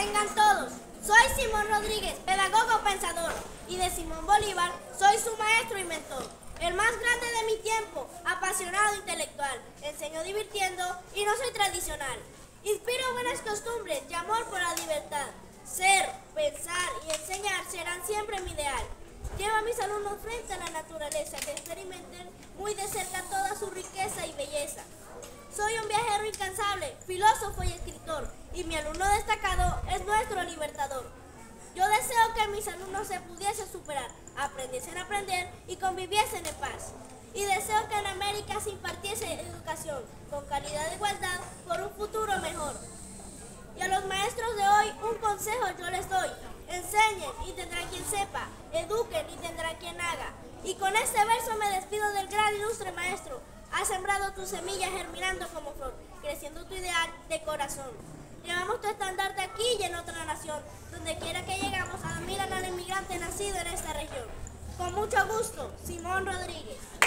tengan todos. Soy Simón Rodríguez, pedagogo pensador, y de Simón Bolívar soy su maestro y mentor. El más grande de mi tiempo, apasionado intelectual, enseño divirtiendo y no soy tradicional. Inspiro buenas costumbres y amor por la libertad. Ser, pensar y enseñar serán siempre mi ideal. Llevo a mis alumnos frente a la naturaleza que experimenten muy de cerca toda su riqueza y belleza. Soy un viajero incansable, filósofo y escritor, y mi alumno destacado es nuestro libertador. Yo deseo que mis alumnos se pudiesen superar, aprendiesen a aprender y conviviesen en paz. Y deseo que en América se impartiese educación con calidad de igualdad por un futuro mejor. Y a los maestros de hoy un consejo yo les doy. Enseñen y tendrá quien sepa, eduquen y tendrá quien haga. Y con este verso me despido del gran ilustre maestro. Ha sembrado tu semilla germinando como flor, creciendo tu ideal de corazón. Llevamos tu estandarte aquí y en otra nación. Donde quiera que llegamos, admiran al inmigrante nacido en esta región. Con mucho gusto, Simón Rodríguez.